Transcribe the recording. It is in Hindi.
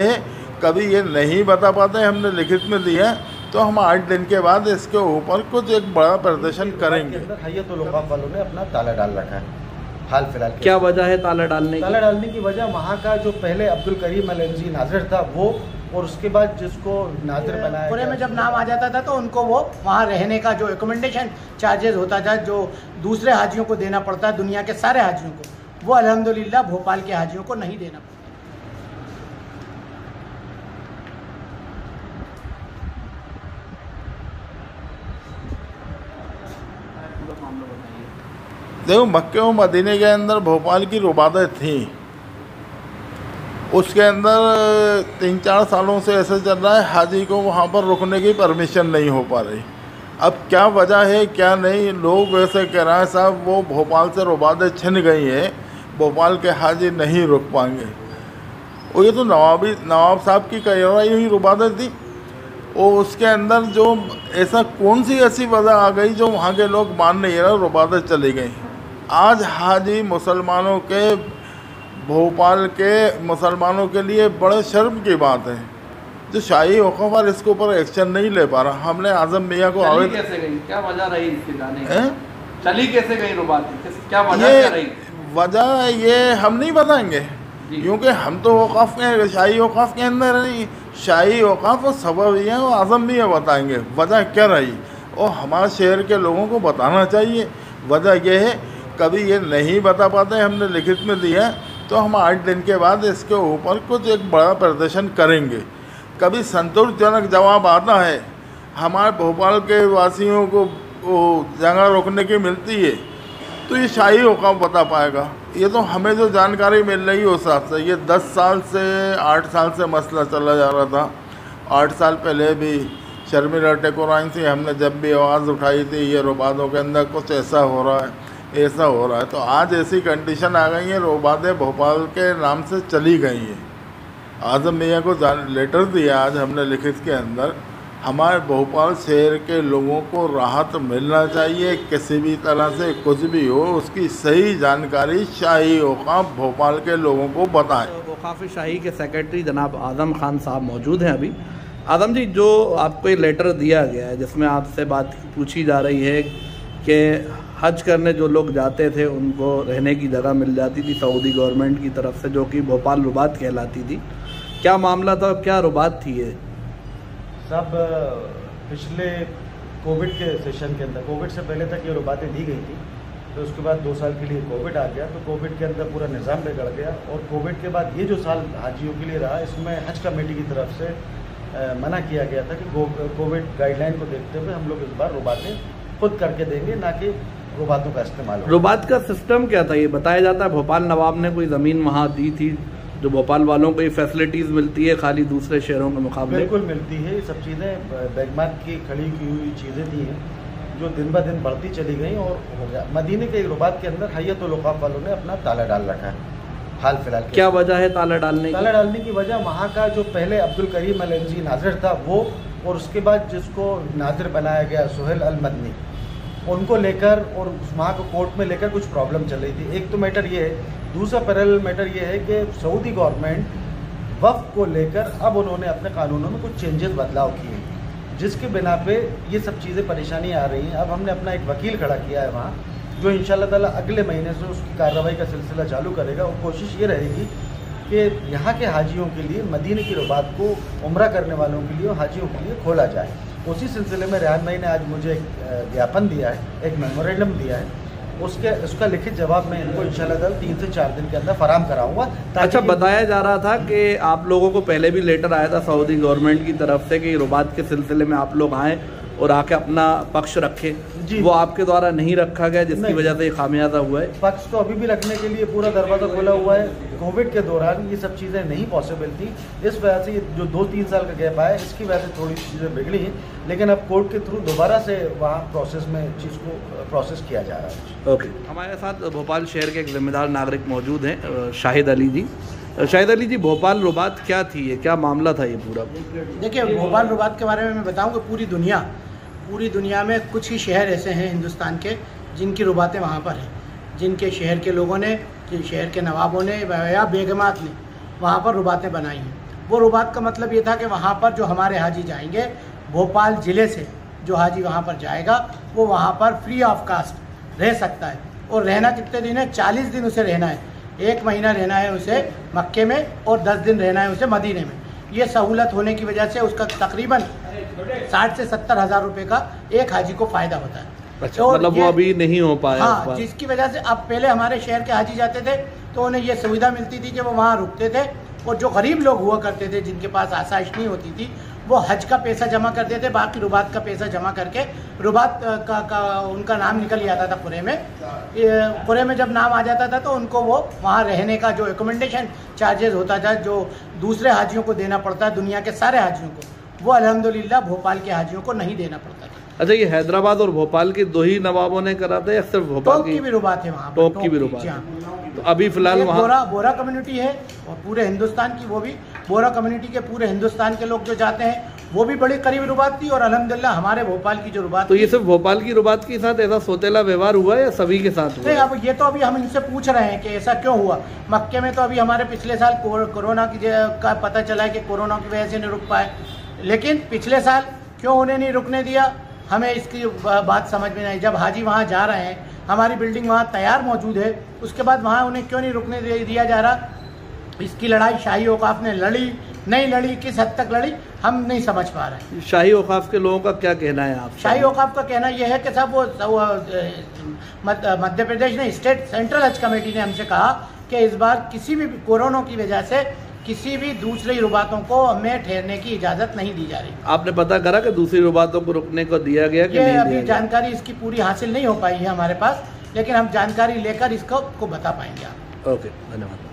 है कभी ये नहीं बता पाते हमने लिखित में दिया तो हम आठ दिन के बाद इसके ऊपर कुछ एक बड़ा प्रदर्शन करेंगे। हैयत लोकाफ वालों ने अपना ताला डाल रखा है हाल फ़िलहाल क्या वजह है ताला डालने की? ताला डालने की वजह वहाँ का जो पहले अब्दुल करीम अलजी नाजिर था वो और उसके बाद जिसको नाजर बनाया गया, में जब नाम आ जाता था तो उनको वो वहाँ रहने का जो एकोमेंडेशन चार्जेस होता था जो दूसरे हाजियों को देना पड़ता है दुनिया के सारे हाजियों को वो अल्हम्दुलिल्लाह भोपाल के हाजियों को नहीं देना पड़ता। देखो मक्के और मदीने के अंदर भोपाल की रुबादें थी। उसके अंदर तीन चार सालों से ऐसे चल रहा है, हाजी को वहाँ पर रुकने की परमिशन नहीं हो पा रही। अब क्या वजह है, क्या नहीं, लोग वैसे कह रहे हैं, साहब, वो भोपाल से रुबादें छिन गई हैं, भोपाल के हाजी नहीं रुक पाएँगे। और ये तो नवाबी, नवाब साहब की कई हुई रुबादें थी। और उसके अंदर जो ऐसा कौन सी ऐसी वजह आ गई जो वहाँ के लोग मान नहीं रहे रुबादें चली गई? आज हाजी मुसलमानों के भोपाल के मुसलमानों के लिए बड़े शर्म की बात है। जो शाही वक़ाफर इसके ऊपर एक्शन नहीं ले पा रहा। हमने आज़म मियाँ को आवेदन कैसे गई? क्या वजह रही इसके जाने? हैं? चली कैसे गई रुबात? क्या वजह क्या रही? ये वजह ये हम नहीं बताएँगे। क्योंकि हम तो वक़ाफ़ के शाही वक़ाफ़ के अंदर नहीं शाही वक़ाफ़ और सबब ये और आज़म भी ये बताएँगे। वजह क्या रही? और हमारे शहर के लोगों को बताना चाहिए। वजह यह है कभी ये नहीं बता पाते, हमने लिखित में दिया है तो हम आठ दिन के बाद इसके ऊपर कुछ एक बड़ा प्रदर्शन करेंगे। कभी संतोषजनक जवाब आता है, हमारे भोपाल के वासियों को वो जगह रोकने की मिलती है तो ये शाही होगा बता पाएगा। ये तो हमें जो जानकारी मिल रही है उस हिसाब से, ये दस साल से आठ साल से मसला चला जा रहा था। आठ साल पहले भी शर्मिला टेकोराइन से हमने जब भी आवाज़ उठाई थी, ये रुबादों के अंदर कुछ ऐसा हो रहा है। ऐसा हो रहा है। तो आज ऐसी कंडीशन आ गई है, रुबादें भोपाल के नाम से चली गई हैं। आज़म मियाँ को लेटर दिया, आज हमने लिखित के अंदर, हमारे भोपाल शहर के लोगों को राहत मिलना चाहिए, किसी भी तरह से कुछ भी हो, उसकी सही जानकारी शाही औकाफ भोपाल के लोगों को बताएँ। वकाफ शाही के सेक्रेटरी जनाब आज़म खान साहब मौजूद हैं अभी। आज़म जी, जो आपको ये लेटर दिया गया है, जिसमें आपसे बात पूछी जा रही है कि हज करने जो लोग जाते थे, उनको रहने की जगह मिल जाती थी सऊदी गवर्नमेंट की तरफ़ से, जो कि भोपाल रुबात कहलाती थी। क्या मामला था क्या रुबात थी ये? सब पिछले कोविड के सेशन के अंदर, कोविड से पहले तक ये रुबातें दी गई थी। तो उसके बाद दो साल के लिए कोविड आ गया तो कोविड के अंदर पूरा निज़ाम बिगड़ गया और कोविड के बाद ये जो साल हाजियों के लिए रहा, इसमें हज कमेटी की तरफ़ से मना किया गया था कि कोविड गाइडलाइन को देखते हुए हम लोग इस बार रुबातें खुद करके देंगे, ना कि रुबातों का इस्तेमाल। रुबात का सिस्टम क्या था? ये बताया जाता है भोपाल नवाब ने कोई ज़मीन वहाँ दी थी जो भोपाल वालों को ये फैसिलिटीज़ मिलती है खाली दूसरे शहरों के मुकाबले। बिल्कुल मिलती है ये सब चीज़ें बैगमार्क की खड़ी की हुई चीज़ें थी हैं जो दिन ब दिन बढ़ती चली गई और मदीने के रुबात के अंदर हैयत लोकाफ वालों ने अपना ताला डाल रखा है हाल फ़िलहाल क्या वजह है ताला डालने ताला डालने की वजह वहाँ का जो पहले अब्दुल करीम अलजी नाजिर था वो और उसके बाद जिसको नाजिर बनाया गया सुहेल अल मदनी उनको लेकर और वहाँ को कोर्ट में लेकर कुछ प्रॉब्लम चल रही थी। एक तो मैटर ये है, दूसरा पैरल मैटर ये है कि सऊदी गवर्नमेंट वफ़ को लेकर अब उन्होंने अपने कानूनों में कुछ चेंजेस बदलाव किए जिसके बिना पे ये सब चीज़ें परेशानी आ रही हैं। अब हमने अपना एक वकील खड़ा किया है वहाँ, जो इन ताला अगले महीने से उसकी कार्रवाई का सिलसिला चालू करेगा। और कोशिश ये रहेगी कि यहाँ के हाजियों के लिए, मदीने की रुबात को उम्र करने वालों के लिए हाजियों के लिए खोला जाए। उसी सिलसिले में रेहान भाई ने आज मुझे एक ज्ञापन दिया है एक मेमोरेंडम दिया है। उसके उसका लिखित जवाब मैं इनको इंशाल्लाह तीन से चार दिन के अंदर फराम कराऊँगा अच्छा बताया जा रहा था कि आप लोगों को पहले भी लेटर आया था सऊदी गवर्नमेंट की तरफ़ से कि रुबात के सिलसिले में आप लोग आएँ। और आके अपना पक्ष रखे। जी। वो आपके द्वारा नहीं रखा गया जिसकी वजह से ये खामियाजा हुआ है। पक्ष तो अभी भी रखने के लिए पूरा दरवाज़ा खोला हुआ है। कोविड के दौरान ये सब चीज़ें नहीं पॉसिबल थी। इस वजह से ये जो दो तीन साल का गैप आया इसकी वजह से थोड़ी चीज़ें बिगड़ी हैं। लेकिन अब कोर्ट के थ्रू दोबारा से वहाँ प्रोसेस में चीज़ को प्रोसेस किया जा रहा है। ओके हमारे साथ भोपाल शहर के एक जिम्मेदार नागरिक मौजूद हैं शाहिद अली जी। शाहिद अली जी भोपाल रुबात क्या थी? ये क्या मामला था ये पूरा? देखिए भोपाल रुबात के बारे में मैं बताऊँ कि पूरी दुनिया पूरी दुनिया में कुछ ही शहर ऐसे हैं हिंदुस्तान के, जिनकी रुबातें वहाँ पर हैं। जिनके शहर के लोगों ने जिन शहर के नवाबों ने या बेगमात ने वहाँ पर रुबातें बनाई हैं। वो रुबात का मतलब ये था कि वहाँ पर जो हमारे हाजी जाएँगे, भोपाल ज़िले से जो हाजी वहाँ पर जाएगा, वो वहाँ पर फ्री ऑफ़ कास्ट रह सकता है। और रहना कितने दिन है? चालीस दिन उसे रहना है। एक महीना रहना है उसे मक्के में और दस दिन रहना है उसे मदीने में। ये सहूलत होने की वजह से उसका तकरीबन साठ से सत्तर हज़ार रुपये का एक हाजी को फ़ायदा होता है। अच्छा तो मतलब वो अभी नहीं हो पाया हाँ जिसकी वजह से अब पहले हमारे शहर के हाजी जाते थे तो उन्हें ये सुविधा मिलती थी कि वो वहाँ रुकते थे। और जो गरीब लोग हुआ करते थे जिनके पास आसाइश नहीं होती थी वो हज का पैसा जमा करते थे बाकी रुबात का पैसा जमा करके रुबात का, का उनका नाम निकल जाता था पूरे में। पूरे में जब नाम आ जाता था तो उनको वो वहाँ रहने का जो एकोमोडेशन चार्जेस होता था जो दूसरे हाजियों को देना पड़ता है दुनिया के सारे हाजियों को वो अल्हम्दुलिल्लाह भोपाल के हाजियों को नहीं देना पड़ता था। अच्छा ये हैदराबाद और भोपाल के दो ही नवाबों ने करा था या सिर्फ़ भोपाल की भी रुबात है वहाँ टोक की भी रुबात। तो अभी फ़िलहाल वहाँ बोरा बोरा कम्युनिटी है और पूरे हिंदुस्तान की वो भी। बोरा कम्युनिटी के पूरे हिंदुस्तान के लोग जो जाते हैं वो भी बड़ी करीब रुबात थी और अल्हम्दुलिल्लाह हमारे भोपाल की जो रुबात तो ये सिर्फ़ भोपाल की रुबात के साथ ऐसा सोतेला व्यवहार हुआ या सभी के साथ नहीं हुआ अब ये तो अभी हम इनसे पूछ रहे हैं कि ऐसा क्यों हुआ? मक्के में तो अभी हमारे पिछले साल कोरोना की का पता चला है कि कोरोना की वजह से नहीं रुक पाए। लेकिन पिछले साल क्यों उन्हें नहीं रुकने दिया? हमें इसकी बात समझ में नहीं। जब हाजी वहाँ जा रहे हैं हमारी बिल्डिंग वहाँ तैयार मौजूद है उसके बाद वहाँ उन्हें क्यों नहीं रुकने दिया जा रहा? इसकी लड़ाई शाही औकाफ ने लड़ी नहीं लड़ी किस हद तक लड़ी हम नहीं समझ पा रहे शाही औकाफ के लोगों का क्या कहना है आप? शाही औकाफ का कहना यह है कि साहब वो वो, मध्य प्रदेश ने स्टेट सेंट्रल हज कमेटी ने हमसे कहा कि इस बार किसी भी कोरोना की वजह से किसी भी दूसरी रुबातों को हमें ठहरने की इजाज़त नहीं दी जा रही। आपने पता करा कि दूसरी रुबातों को रुकने को दिया गया कि नहीं अभी जानकारी इसकी पूरी हासिल नहीं हो पाई है हमारे पास लेकिन हम जानकारी लेकर इसको को बता पाएँगे आप। ओके धन्यवाद।